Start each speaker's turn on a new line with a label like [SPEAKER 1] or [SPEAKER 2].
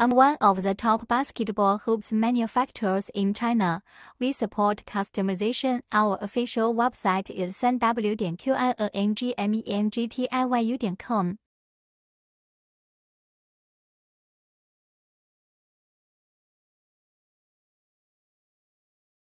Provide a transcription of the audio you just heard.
[SPEAKER 1] I'm one of the top basketball hoops manufacturers in China. We support customization. Our official website is 3w 点 q i n n g m e n g t i y u 点